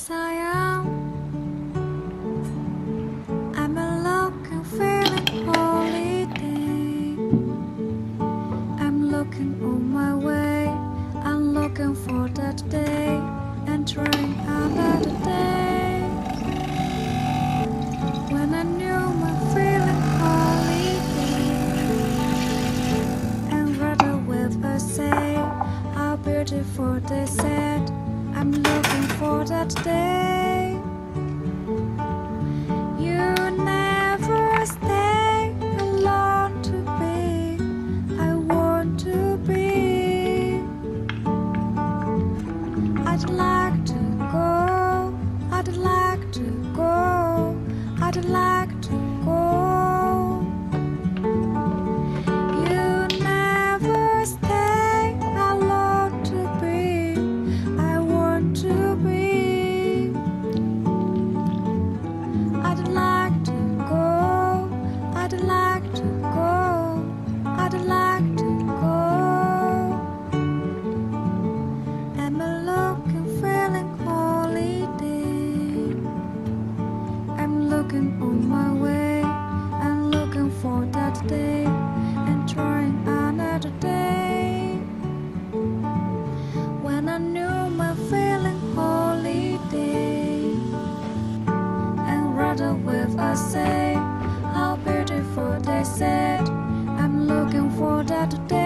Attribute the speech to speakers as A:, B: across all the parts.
A: さや That day. They said. I'm looking for that day.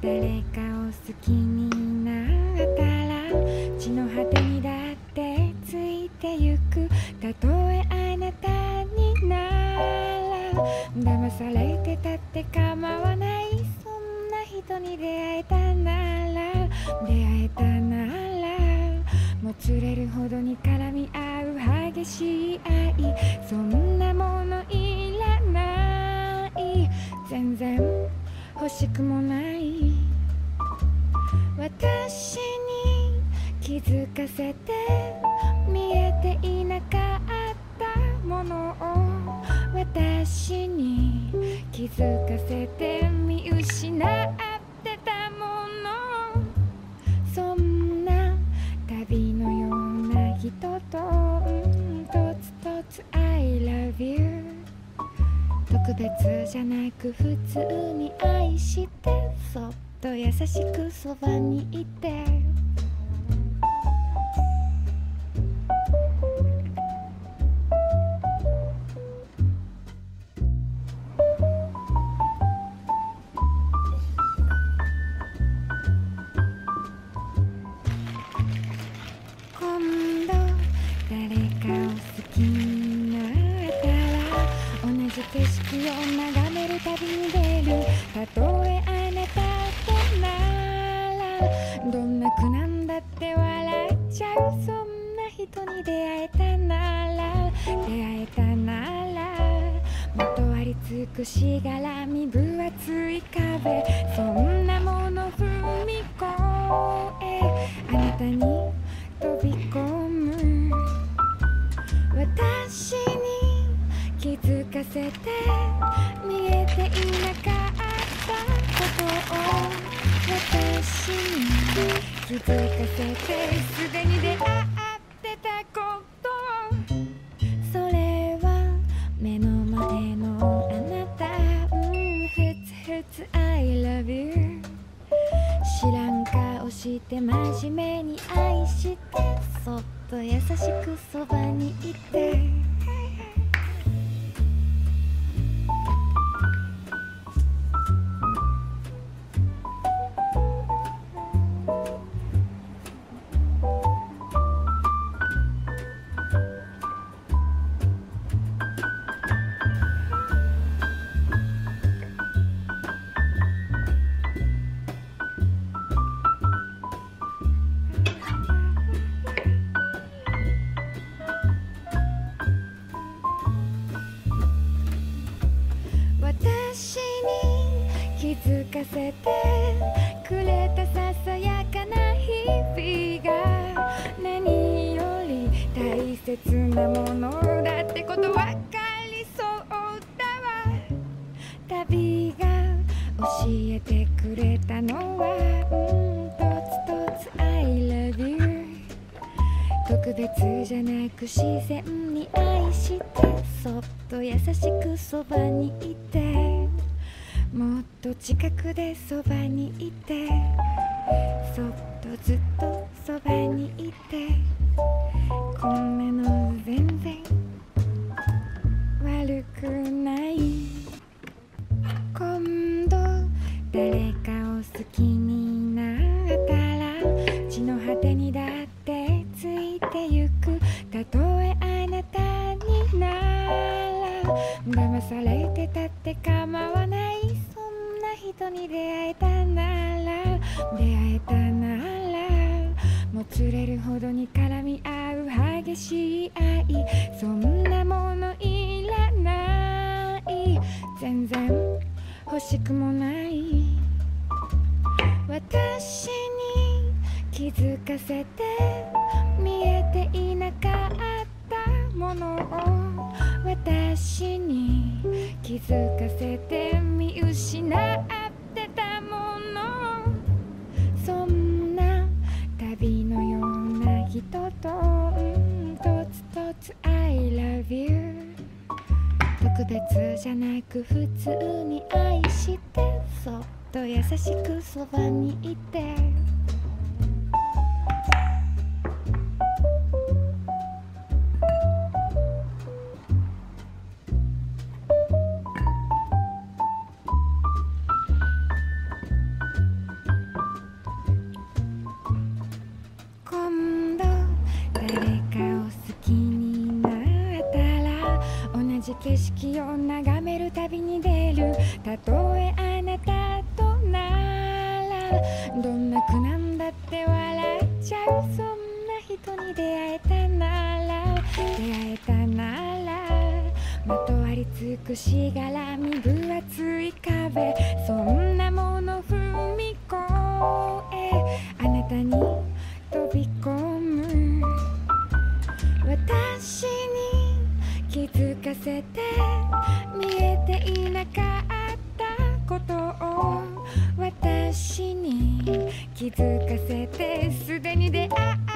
B: 誰かを好きになったら地の果てにだってついてゆく。たとえあなたになら。騙されてたって構わない。そんな人に出会えたなら。出会えたなら。もつれるほどに絡み合う激しい愛。そんなものいらない。全然。欲しくもない。私に気づかせて。見えていなかったものを私に気づかせて。見失っ通じゃなく普通に愛してそっと優しくそばにいて旅に出る。たとえあなたとならどんな苦難だって笑っちゃう。そんな人に出会えたなら出会えたならまとわりつくしがらみ分厚い壁。そんなもの踏み越えせて。見えていなかった。ことを。私に気づかせてすでに出会ってたことそれは目の前のあなた。うんふつふつ。I love you 知らん顔して真面目に愛して。そっと優しくそばにいて。切なものだってこと分かりそうだわ。旅が教えてくれたのはうんとつとつ I love you 特別じゃなく自然に愛してそっと優しくそばにいてもっと近くでそばにいてそっとずっとそばにいて。全然欲しくもない。私に気づかせて見えていなかったものを私に気づかせて見失ってたもの。そんな旅のような人とうん。とつとつ I love you 特別じゃなく普通に愛してそっと優しくそばにいてどんな苦難だって笑っちゃうそんな人に出会えたなら出会えたならまとわりつくしがらみ分厚い壁そんなもの踏み越えあなたに飛び込む。私に気づかせて見えていなかったことを。私に気づかせてすでに出会っ